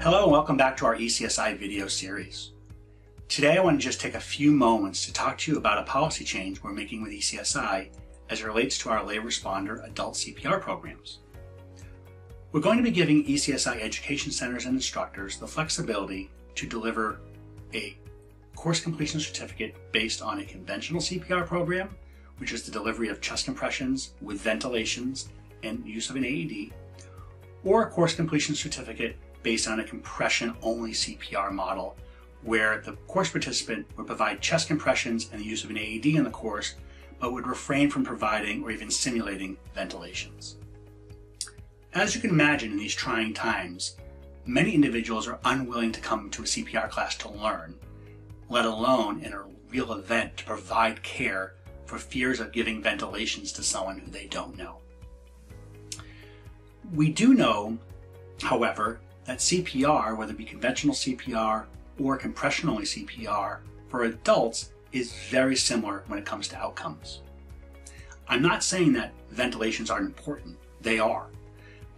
Hello and welcome back to our ECSI video series. Today I want to just take a few moments to talk to you about a policy change we're making with ECSI as it relates to our lay responder adult CPR programs. We're going to be giving ECSI education centers and instructors the flexibility to deliver a course completion certificate based on a conventional CPR program, which is the delivery of chest compressions with ventilations and use of an AED, or a course completion certificate based on a compression only CPR model, where the course participant would provide chest compressions and the use of an AED in the course, but would refrain from providing or even simulating ventilations. As you can imagine in these trying times, many individuals are unwilling to come to a CPR class to learn, let alone in a real event to provide care for fears of giving ventilations to someone who they don't know. We do know, however, that CPR, whether it be conventional CPR or compression only CPR, for adults is very similar when it comes to outcomes. I'm not saying that ventilations aren't important, they are,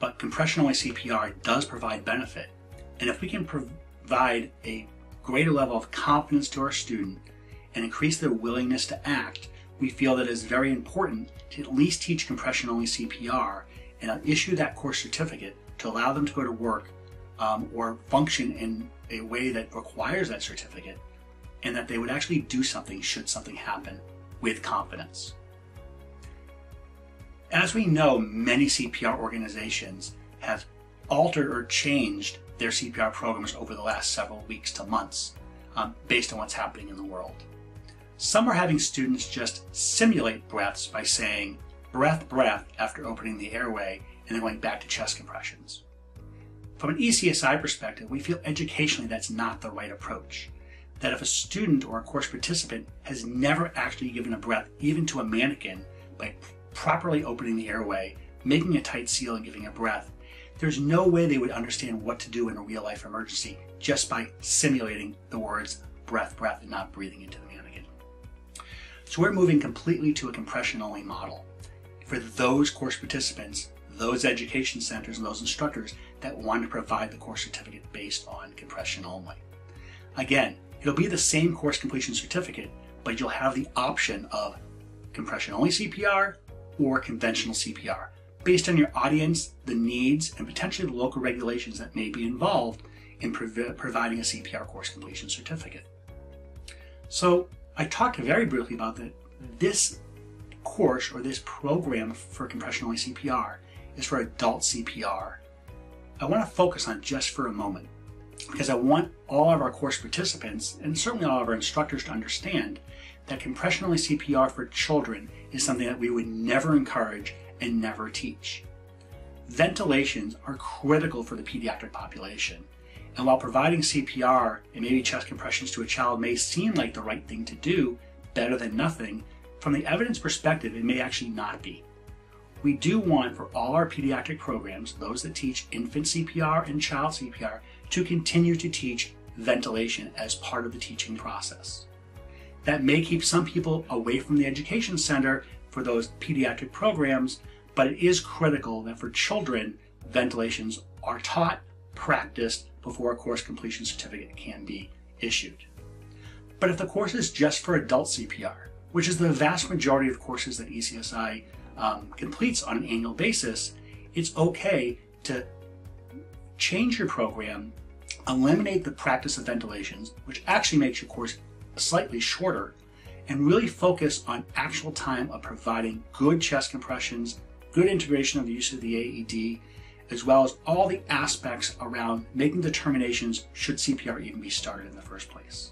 but compression only CPR does provide benefit. And if we can provide a greater level of confidence to our student and increase their willingness to act, we feel that it is very important to at least teach compression only CPR and issue that course certificate to allow them to go to work um, or function in a way that requires that certificate and that they would actually do something should something happen with confidence. As we know, many CPR organizations have altered or changed their CPR programs over the last several weeks to months um, based on what's happening in the world. Some are having students just simulate breaths by saying breath, breath after opening the airway and then going back to chest compressions. From an ECSI perspective, we feel educationally that's not the right approach. That if a student or a course participant has never actually given a breath even to a mannequin by properly opening the airway, making a tight seal and giving a breath, there's no way they would understand what to do in a real life emergency just by simulating the words breath, breath, and not breathing into the mannequin. So we're moving completely to a compression only model for those course participants, those education centers, and those instructors that want to provide the course certificate based on compression only. Again, it'll be the same course completion certificate, but you'll have the option of compression only CPR or conventional CPR based on your audience, the needs, and potentially the local regulations that may be involved in prov- providing a CPR course completion certificate. So I talked very briefly about that. This course or this program for compression only CPR is for adult CPR. I want to focus on just for a moment because I want all of our course participants and certainly all of our instructors to understand that compression only CPR for children is something that we would never encourage and never teach. Ventilations are critical for the pediatric population. And while providing CPR and maybe chest compressions to a child may seem like the right thing to do, better than nothing, from the evidence perspective, it may actually not be. We do want for all our pediatric programs, those that teach infant CPR and child CPR, to continue to teach ventilation as part of the teaching process. That may keep some people away from the education center for those pediatric programs, but it is critical that for children, ventilations are taught, practiced before a course completion certificate can be issued. But if the course is just for adult CPR, which is the vast majority of courses that ECSI um, completes on an annual basis, it's okay to change your program, eliminate the practice of ventilations, which actually makes your course slightly shorter, and really focus on actual time of providing good chest compressions, good integration of the use of the AED, as well as all the aspects around making determinations should CPR even be started in the first place.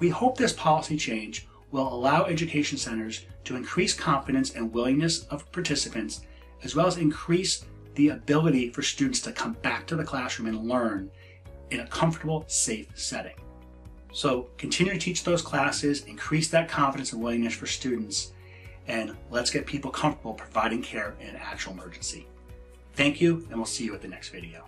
We hope this policy change will allow education centers to increase confidence and willingness of participants, as well as increase the ability for students to come back to the classroom and learn in a comfortable, safe setting. So continue to teach those classes, increase that confidence and willingness for students, and let's get people comfortable providing care in an actual emergency. Thank you, and we'll see you at the next video.